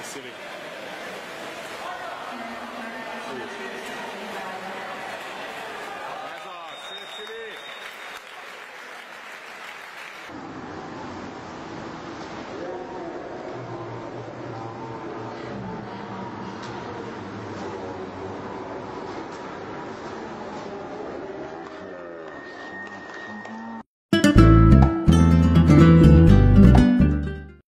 this city.